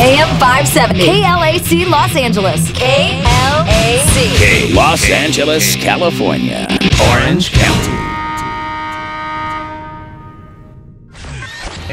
AM 570. KLAC Los Angeles. KLAC. K. Los Angeles, California. Orange County.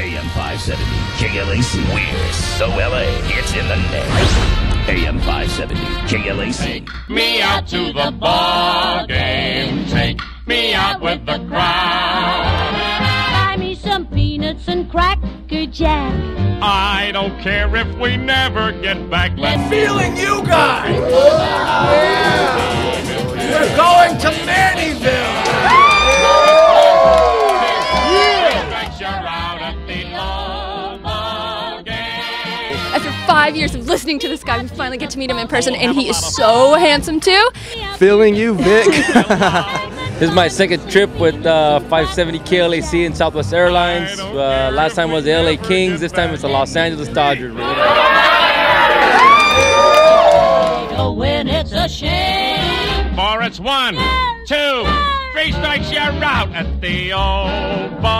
AM 570. KLAC. We're so LA. It's in the name. AM 570. KLAC. me out to the ball game. Take me out with the crowd. Buy me some peanuts and cracker jack. I don't care if we never get back. Let's feeling you guys. We're going to Mannyville. Make sure out at the old ball game. After five years of listening to this guy, we finally get to meet him in person, and he is so handsome too. Feeling you, Vic. This is my second trip with uh, 570 KLAC and Southwest Airlines. Uh, last time was the LA Kings. This time it's the Los Angeles Dodgers. Oh, when it's a shame. For it's one, two, three strikes you're out at the old ball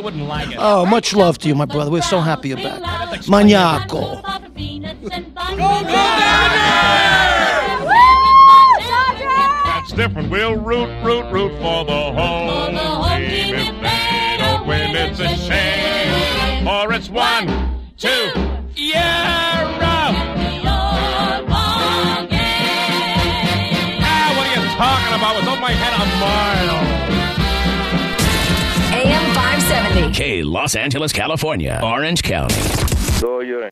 You wouldn't like it. Oh, much love to you, my brother. We're so happy you're back. Maniaco. That's different. We'll root, root, root for the home team. If they don't win, it's a shame. Or it's one, two, yeah, out. Ah, what are you talking about? It was over my head a mile. AM 570. K. Los Angeles, California. Orange County. So you're